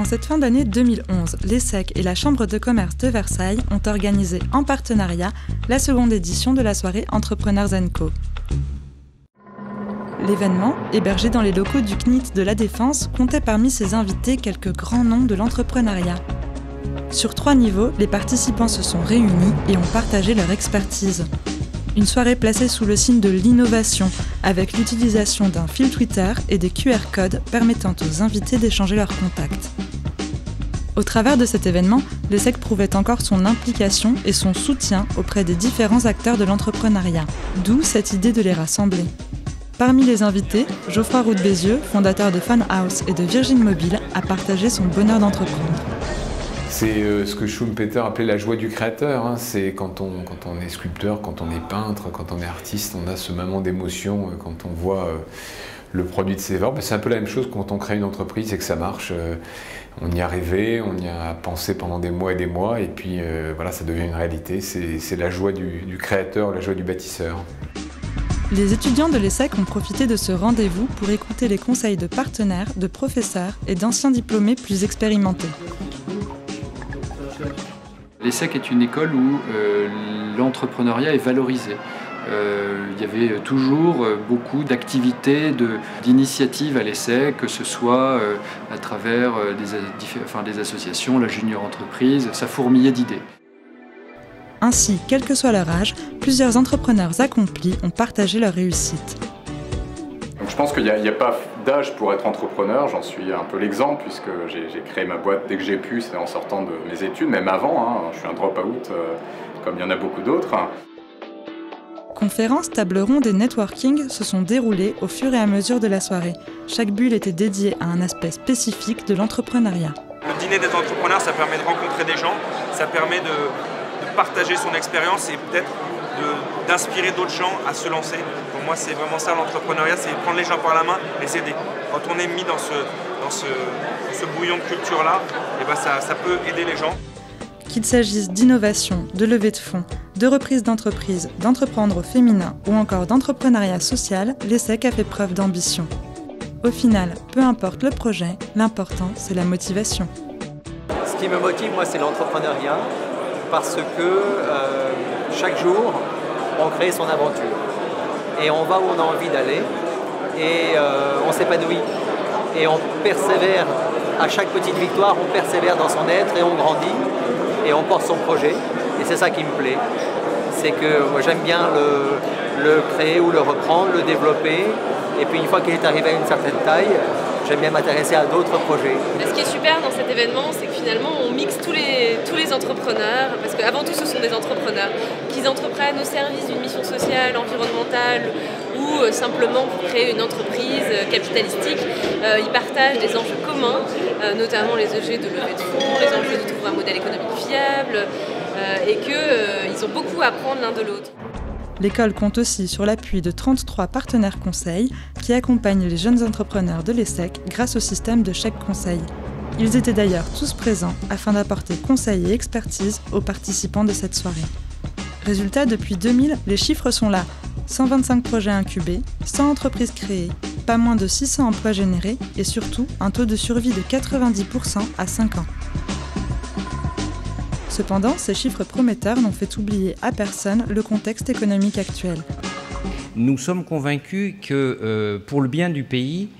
En cette fin d'année 2011, l'ESSEC et la Chambre de commerce de Versailles ont organisé en partenariat la seconde édition de la soirée Entrepreneurs Co. L'événement, hébergé dans les locaux du CNIT de la Défense, comptait parmi ses invités quelques grands noms de l'entrepreneuriat. Sur trois niveaux, les participants se sont réunis et ont partagé leur expertise. Une soirée placée sous le signe de l'innovation, avec l'utilisation d'un fil Twitter et des QR codes permettant aux invités d'échanger leurs contacts. Au travers de cet événement, le SEC prouvait encore son implication et son soutien auprès des différents acteurs de l'entrepreneuriat, d'où cette idée de les rassembler. Parmi les invités, Geoffroy Roux Bézieux, fondateur de Funhouse et de Virgin Mobile, a partagé son bonheur d'entreprendre. C'est euh, ce que Schumpeter appelait la joie du créateur. Hein. C'est quand on, est sculpteur, quand on est peintre, quand on est artiste, on a ce moment d'émotion euh, quand on voit euh, le produit de ses œuvres. C'est un peu la même chose quand on crée une entreprise et que ça marche. On y a rêvé, on y a pensé pendant des mois et des mois, et puis voilà, ça devient une réalité. C'est la joie du, du créateur, la joie du bâtisseur. Les étudiants de l'ESSEC ont profité de ce rendez-vous pour écouter les conseils de partenaires, de professeurs et d'anciens diplômés plus expérimentés. L'ESSEC est une école où euh, l'entrepreneuriat est valorisé. Euh, il y avait toujours euh, beaucoup d'activités, d'initiatives à l'ESSEC, que ce soit à travers des, des associations, la junior entreprise, ça fourmillait d'idées. Ainsi, quel que soit leur âge, plusieurs entrepreneurs accomplis ont partagé leur réussite. je pense qu'il n'y a, pas d'âge pour être entrepreneur, j'en suis un peu l'exemple puisque j'ai créé ma boîte dès que j'ai pu, c'est en sortant de mes études, même avant, hein. je suis un drop-out euh, comme il y en a beaucoup d'autres. Conférences, tables rondes et networking se sont déroulées au fur et à mesure de la soirée. Chaque bulle était dédiée à un aspect spécifique de l'entrepreneuriat. Le dîner des entrepreneurs, ça permet de rencontrer des gens, ça permet de, de partager son expérience et peut-être d'inspirer d'autres gens à se lancer. Pour moi, c'est vraiment ça l'entrepreneuriat, c'est prendre les gens par la main, les aider. Quand on est mis dans ce, dans ce, ce bouillon de culture-là, eh ben ça, ça peut aider les gens. Qu'il s'agisse d'innovation, de levée de fonds, de reprise d'entreprise, d'entreprendre au féminin ou encore d'entrepreneuriat social, l'ESSEC a fait preuve d'ambition. Au final, peu importe le projet, l'important c'est la motivation. Ce qui me motive, moi, c'est l'entrepreneuriat parce que euh, chaque jour, on crée son aventure. Et on va où on a envie d'aller et euh, on s'épanouit. Et on persévère. À chaque petite victoire, on persévère dans son être et on grandit et on porte son projet. Et c'est ça qui me plaît. C'est que j'aime bien le, le créer ou le reprendre, le développer. Et puis une fois qu'il est arrivé à une certaine taille, j'aime bien m'intéresser à d'autres projets. Ce qui est super dans cet événement, c'est que finalement on mixe tous les, entrepreneurs, parce qu'avant tout ce sont des entrepreneurs, qui entreprennent au service d'une mission sociale, environnementale ou euh, simplement pour créer une entreprise euh, capitalistique. Euh, ils partagent des enjeux communs, notamment les enjeux de levée de fonds, les enjeux de trouver un modèle économique fiable, et qu'ils ont beaucoup à apprendre l'un de l'autre. L'école compte aussi sur l'appui de 33 partenaires conseils qui accompagnent les jeunes entrepreneurs de l'ESSEC grâce au système de chèque conseil. Ils étaient d'ailleurs tous présents afin d'apporter conseils et expertise aux participants de cette soirée. Résultat, depuis 2000, les chiffres sont là. 125 projets incubés, 100 entreprises créées, pas moins de 600 emplois générés et surtout un taux de survie de 90% à 5 ans. Cependant, ces chiffres prometteurs n'ont fait oublier à personne le contexte économique actuel. Nous sommes convaincus que euh, pour le bien du pays,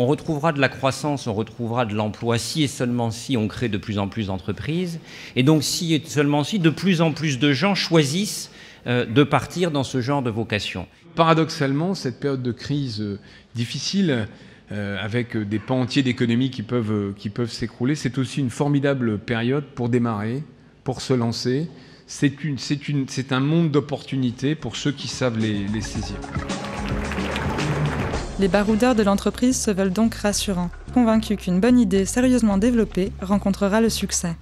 on retrouvera de la croissance, on retrouvera de l'emploi si et seulement si on crée de plus en plus d'entreprises. Et donc si et seulement si de plus en plus de gens choisissent euh, de partir dans ce genre de vocation. Paradoxalement, cette période de crise euh, difficile, avec des pans entiers d'économie qui peuvent, qui peuvent s'écrouler, c'est aussi une formidable période pour démarrer, pour se lancer. C'est un monde d'opportunités pour ceux qui savent les saisir. Les baroudeurs de l'entreprise se veulent donc rassurants, convaincus qu'une bonne idée sérieusement développée rencontrera le succès.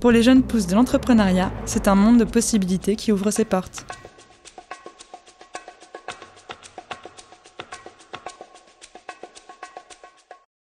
Pour les jeunes pousses de l'entrepreneuriat, c'est un monde de possibilités qui ouvre ses portes.